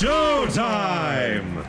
Showtime!